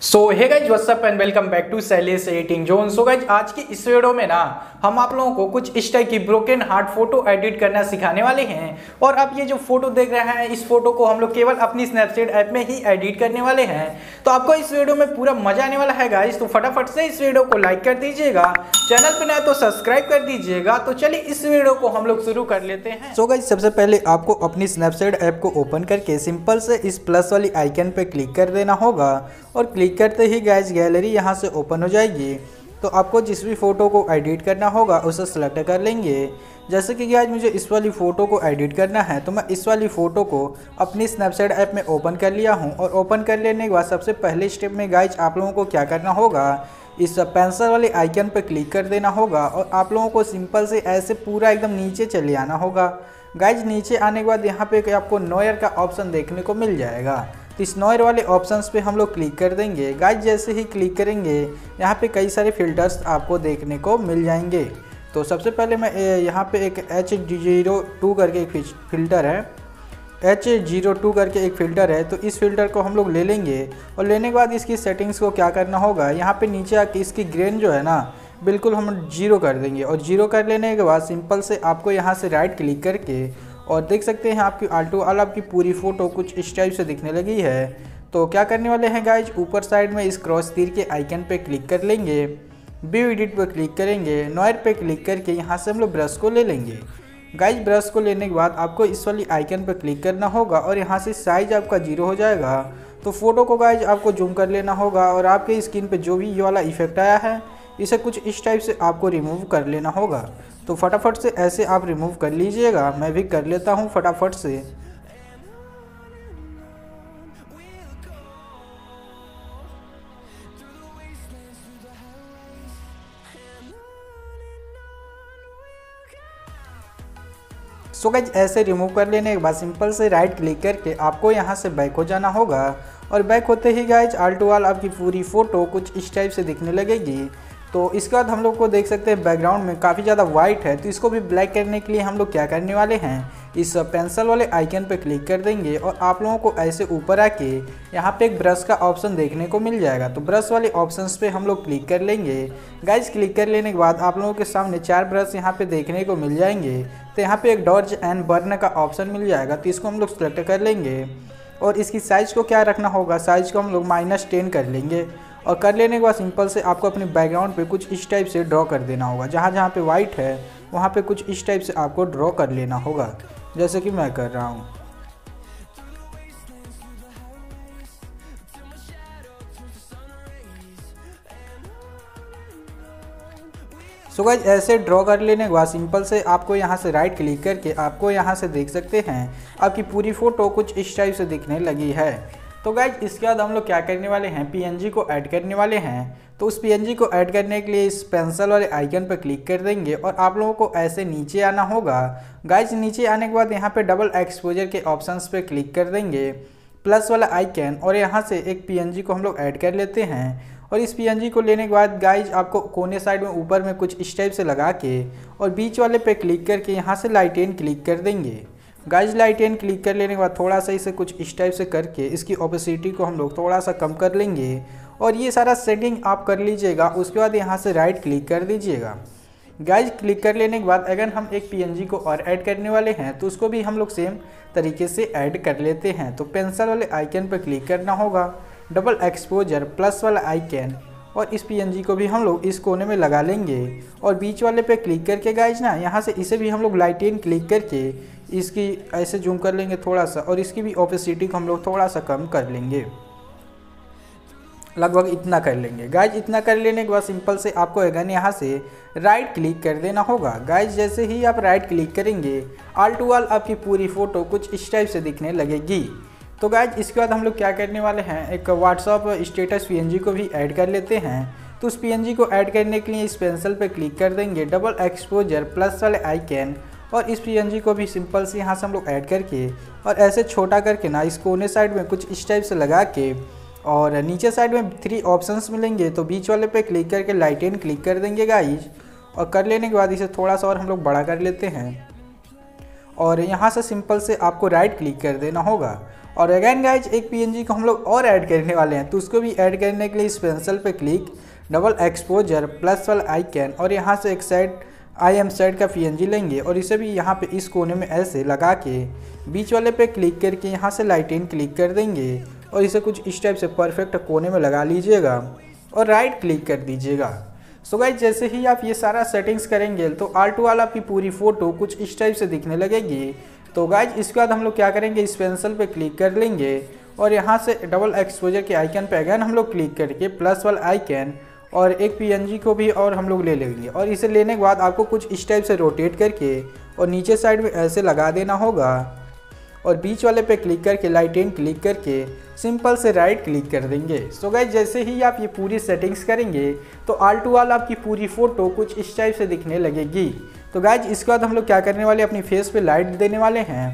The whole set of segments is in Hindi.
So hey guys what's up and welcome back to Sailesh eating zone so guys आज की इस वीडियो में ना, हम आप लोगों को कुछ इस टाइप की ब्रोकन हार्ट फ़ोटो एडिट करना सिखाने वाले हैं। और अब ये जो फ़ोटो देख रहे हैं, इस फ़ोटो को हम लोग केवल अपनी स्नैपचैट ऐप में ही एडिट करने वाले हैं। तो आपको इस वीडियो में पूरा मज़ा आने वाला है गाइज़ तो फटाफट से इस वीडियो को लाइक कर दीजिएगा। चैनल पर नया तो सब्सक्राइब कर दीजिएगा। तो चलिए इस वीडियो को हम लोग शुरू कर लेते हैं। सो गाइज़ सबसे पहले आपको अपनी स्नैपचैट ऐप को ओपन करके सिंपल से इस प्लस वाली आइकन पे क्लिक कर देना होगा। और क्लिक करते ही गैस गैलरी यहाँ से ओपन हो जाएगी। तो आपको जिस भी फ़ोटो को एडिट करना होगा, उसे सेलेक्ट कर लेंगे। जैसे कि गैज मुझे इस वाली फ़ोटो को एडिट करना है तो मैं इस वाली फ़ोटो को अपनी स्नैपचैट ऐप में ओपन कर लिया हूँ। और ओपन कर लेने के बाद सबसे पहले स्टेप में गाइज़ आप लोगों को क्या करना होगा, इस पेंसिल वाले आइकन पर क्लिक कर देना होगा और आप लोगों को सिंपल से ऐसे पूरा एकदम नीचे चले आना होगा। गाइज़ नीचे आने के बाद यहाँ पे आपको नोयर का ऑप्शन देखने को मिल जाएगा। तो इस नोयर वाले ऑप्शंस पे हम लोग क्लिक कर देंगे। गाइज़ जैसे ही क्लिक करेंगे, यहाँ पे कई सारे फिल्टर्स आपको देखने को मिल जाएँगे। तो सबसे पहले मैं यहाँ पे एक एच ज़ीरो टू करके एक फ़िल्टर है। एच ज़ीरो टू करके एक फ़िल्टर है तो इस फ़िल्टर को हम लोग ले लेंगे और लेने के बाद इसकी सेटिंग्स को क्या करना होगा? यहाँ पे नीचे आके इसकी ग्रेन जो है ना, बिल्कुल हम ज़ीरो कर देंगे। और ज़ीरो कर लेने के बाद सिंपल से आपको यहाँ से राइट क्लिक करके और देख सकते हैं आपकी आल्टो वाल आपकी पूरी फ़ोटो कुछ इस टाइप से दिखने लगी है। तो क्या करने वाले हैं गाइज़ ऊपर साइड में इस क्रॉस तीर के आइकन पे क्लिक कर लेंगे। व्यू एडिट पर क्लिक करेंगे। नॉयर पे क्लिक करके यहाँ से हम लोग ब्रश को ले लेंगे। गाइज़ ब्रश को लेने के बाद आपको इस वाली आइकन पर क्लिक करना होगा और यहाँ से साइज़ आपका ज़ीरो हो जाएगा। तो फ़ोटो को गाइज़ आपको जूम कर लेना होगा और आपके स्क्रीन पे जो भी ये वाला इफ़ेक्ट आया है इसे कुछ इस टाइप से आपको रिमूव कर लेना होगा। तो फटाफट से ऐसे आप रिमूव कर लीजिएगा। मैं भी कर लेता हूँ फटाफट से। सो गज ऐसे रिमूव कर लेने के बाद सिंपल से राइट क्लिक करके आपको यहाँ से बैक हो जाना होगा। और बैक होते ही गाइज़ आल टू आल आपकी पूरी फ़ोटो कुछ इस टाइप से दिखने लगेगी। तो इसके बाद हम लोग को देख सकते हैं बैकग्राउंड में काफ़ी ज़्यादा वाइट है तो इसको भी ब्लैक करने के लिए हम लोग क्या करने वाले हैं? इस पेंसिल वाले आइकन पर क्लिक कर देंगे और आप लोगों को ऐसे ऊपर आके यहाँ पे एक ब्रश का ऑप्शन देखने को मिल जाएगा। तो ब्रश वाले ऑप्शंस पे हम लोग क्लिक कर लेंगे। गाइज़ क्लिक कर लेने के बाद आप लोगों के सामने चार ब्रश यहाँ पे देखने को मिल जाएँगे। तो यहाँ पे एक डॉर्ज एंड बर्न का ऑप्शन मिल जाएगा तो इसको हम लोग सेलेक्ट कर लेंगे। और इसकी साइज़ को क्या रखना होगा? साइज़ को हम लोग माइनस टेन कर लेंगे। और कर लेने के बाद सिंपल से आपको अपने बैकग्राउंड पे कुछ इस टाइप से ड्रॉ कर देना होगा। जहाँ जहाँ पे वाइट है, वहाँ पे कुछ इस टाइप से आपको ड्रॉ कर लेना होगा। जैसे कि मैं कर रहा हूँ। सो गाइज़ ऐसे ड्रॉ कर लेने के बाद सिंपल से आपको यहाँ से राइट क्लिक करके आपको यहाँ से देख सकते हैं, आपकी पूरी फ़ोटो कुछ इस टाइप से दिखने लगी है। तो गाइज़ इसके बाद हम लोग क्या करने वाले हैं? पीएनजी को ऐड करने वाले हैं। तो उस पीएनजी को ऐड करने के लिए इस पेंसिल वाले आइकन पर क्लिक कर देंगे और आप लोगों को ऐसे नीचे आना होगा। गाइज़ नीचे आने के बाद यहाँ पे डबल एक्सपोजर के ऑप्शंस पे क्लिक कर देंगे। प्लस वाला आइकन और यहाँ से एक पीएनजी को हम लोग ऐड कर लेते हैं। और इस पीएनजी को लेने के बाद गाइज़ आपको कोने साइड में ऊपर में कुछ इस टाइप से लगा के और बीच वाले पे क्लिक करके यहाँ से लाइटेन क्लिक कर देंगे। गाइज़ लाइट एन क्लिक कर लेने के बाद थोड़ा सा इसे कुछ इस टाइप से करके इसकी ओपेसिटी को हम लोग थोड़ा सा कम कर लेंगे। और ये सारा सेटिंग आप कर लीजिएगा, उसके बाद यहाँ से राइट क्लिक कर दीजिएगा। गाइज़ क्लिक कर लेने के बाद अगर हम एक पीएनजी को और ऐड करने वाले हैं तो उसको भी हम लोग सेम तरीके से ऐड कर लेते हैं। तो पेंसिल वाले आइकन पर क्लिक करना होगा डबल एक्सपोजर प्लस वाला आइकन और इस पीएनजी को भी हम लोग इस कोने में लगा लेंगे। और बीच वाले पे क्लिक करके गाइज़ ना, यहाँ से इसे भी हम लोग लाइटेन क्लिक करके इसकी ऐसे जूम कर लेंगे थोड़ा सा और इसकी भी ओपेसिटी को हम लोग थोड़ा सा कम कर लेंगे। लगभग इतना कर लेंगे। गाइज़ इतना कर लेने के बाद सिंपल से आपको अगन यहाँ से राइट क्लिक कर देना होगा। गाइज़ जैसे ही आप राइट क्लिक करेंगे आल टू आल आपकी पूरी फ़ोटो कुछ इस टाइप से दिखने लगेगी। तो गाइज़ इसके बाद हम लोग क्या करने वाले हैं? एक व्हाट्सअप स्टेटस PNG को भी ऐड कर लेते हैं। तो उस PNG को ऐड करने के लिए इस पेंसिल पर क्लिक कर देंगे। डबल एक्सपोजर प्लस वाले आइकन और इस पीएनजी को भी सिंपल से यहाँ से हम लोग ऐड करके और ऐसे छोटा करके ना इस कोने साइड में कुछ इस टाइप से लगा के और नीचे साइड में थ्री ऑप्शंस मिलेंगे तो बीच वाले पे क्लिक करके लाइट लाइटेन क्लिक कर देंगे गाइज़ और कर लेने के बाद इसे थोड़ा सा और हम लोग बड़ा कर लेते हैं। और यहाँ से सिंपल से आपको राइट क्लिक कर देना होगा। और अगैन गाइज़ एक PNG को हम लोग और ऐड करने वाले हैं तो उसको भी ऐड करने के लिए इस पेंसिल पे क्लिक डबल एक्सपोजर प्लस वाला आइकन और यहाँ से एक साइड आई एम साइड का पीएनजी लेंगे और इसे भी यहाँ पे इस कोने में ऐसे लगा के बीच वाले पे क्लिक करके यहाँ से लाइटिन क्लिक कर देंगे और इसे कुछ इस टाइप से परफेक्ट कोने में लगा लीजिएगा और राइट क्लिक कर दीजिएगा। सो so गाइज़ जैसे ही आप ये सारा सेटिंग्स करेंगे तो आर्ट वाला आपकी पूरी फ़ोटो कुछ इस टाइप से दिखने लगेगी। तो गाइज़ इसके बाद हम लोग क्या करेंगे? इस पेंसिल पे क्लिक कर लेंगे और यहाँ से डबल एक्सपोजर के आइकन पे अगैन हम लोग क्लिक करके प्लस वाला आइकन और एक पीएनजी को भी और हम लोग ले लेंगे। और इसे लेने के बाद आपको कुछ इस टाइप से रोटेट करके और नीचे साइड में ऐसे लगा देना होगा। और बीच वाले पे क्लिक करके लाइट इन क्लिक करके सिंपल से राइट क्लिक कर देंगे। सो so गाइज़ जैसे ही आप ये पूरी सेटिंग्स करेंगे तो आल टू आल आपकी पूरी फ़ोटो कुछ इस टाइप से दिखने लगेगी। तो गाइज़ इसके बाद हम लोग क्या करने वाले अपनी फेस पे लाइट देने वाले हैं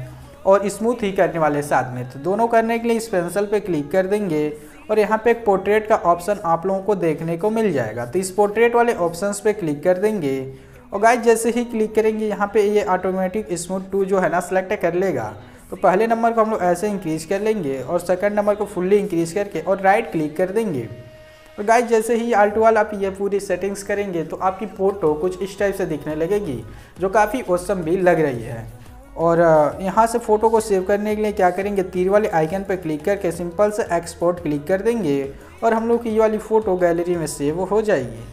और स्मूथ ही करने वाले साथ में। तो दोनों करने के लिए इस पेंसिल पे क्लिक कर देंगे और यहाँ पे एक पोर्ट्रेट का ऑप्शन आप लोगों को देखने को मिल जाएगा। तो इस पोर्ट्रेट वाले ऑप्शन पे क्लिक कर देंगे। और गाइज़ जैसे ही क्लिक करेंगे, यहाँ पे ये ऑटोमेटिक स्मूथ टू जो है ना सेलेक्ट कर लेगा। तो पहले नंबर को हम लोग ऐसे इंक्रीज कर लेंगे और सेकंड नंबर को फुल्ली इंक्रीज करके और राइट क्लिक कर देंगे। और गाइज़ जैसे ही आल्टो वाल आप ये पूरी सेटिंग्स करेंगे तो आपकी फ़ोटो कुछ इस टाइप से दिखने लगेगी, जो काफ़ी औसम भी लग रही है। और यहाँ से फ़ोटो को सेव करने के लिए क्या करेंगे? तीर वाले आइकन पर क्लिक करके सिंपल से एक्सपोर्ट क्लिक कर देंगे और हम लोग की ये वाली फ़ोटो गैलरी में सेव हो जाएगी।